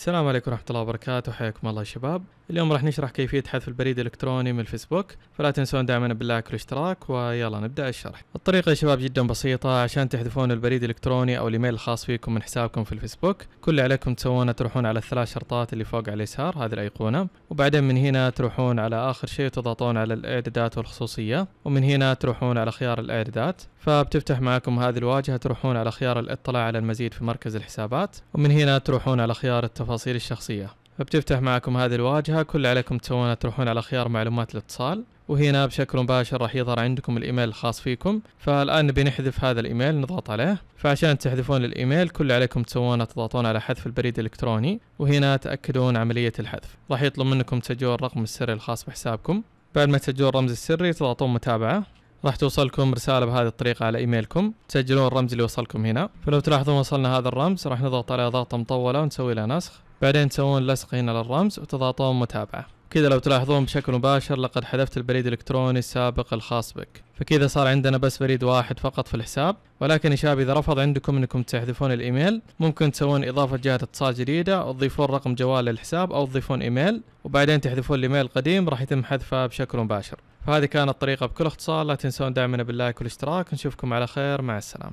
السلام عليكم ورحمة الله وبركاته. حياكم الله شباب. اليوم راح نشرح كيفية حذف البريد الإلكتروني من الفيسبوك. فلا تنسون دعمنا بال like والاشتراك ويلا نبدأ الشرح. الطريقة يا شباب جدا بسيطة. عشان تحذفون البريد الإلكتروني أو الإيميل الخاص فيكم من حسابكم في الفيسبوك كل اللي عليكم تسوونه تروحون على الثلاث شرطات اللي فوق على اليسار هذه الأيقونة وبعدين من هنا تروحون على آخر شيء تضغطون على الإعدادات والخصوصية. ومن هنا تروحون على خيار الإعدادات. فبتفتح معكم هذه الواجهة تروحون على خيار الاطلاع على المزيد في مركز الحسابات. ومن هنا تروحون على خيار التفاصيل الشخصية. فبتفتح معكم هذه الواجهة كل عليكم تسوونه تروحون على خيار معلومات الاتصال. وهنا بشكل مباشر راح يظهر عندكم الإيميل الخاص فيكم. فالآن نبي نحذف هذا الإيميل نضغط عليه. فعشان تحذفون الإيميل كل عليكم تسوونه تضغطون على حذف البريد الإلكتروني. وهنا تأكدون عملية الحذف. راح يطلب منكم تسجلون الرقم السري الخاص بحسابكم. بعد ما تسجلون الرمز السري تضغطون متابعة. راح توصلكم رسالة بهذه الطريقة على إيميلكم. تسجلون الرمز اللي وصلكم هنا. فلو تلاحظون وصلنا هذا الرمز راح نضغط عليه ضغطة مطولة ونسوي له نسخ. بعدين تسوون لصق هنا للرمز وتضغطون متابعة. كذا لو تلاحظون بشكل مباشر لقد حذفت البريد الإلكتروني السابق الخاص بك. فكذا صار عندنا بس بريد واحد فقط في الحساب. ولكن يا شباب إذا رفض عندكم إنكم تحذفون الإيميل ممكن تسوون إضافة جهة اتصال جديدة وتضيفون رقم جوال للحساب أو تضيفون إيميل وبعدين تحذفون الإيميل القديم راح يتم حذفه بشكل مباشر. فهذه كانت الطريقة بكل اختصار. لا تنسون دعمنا بال like والاشتراك. نشوفكم على خير. مع السلامة.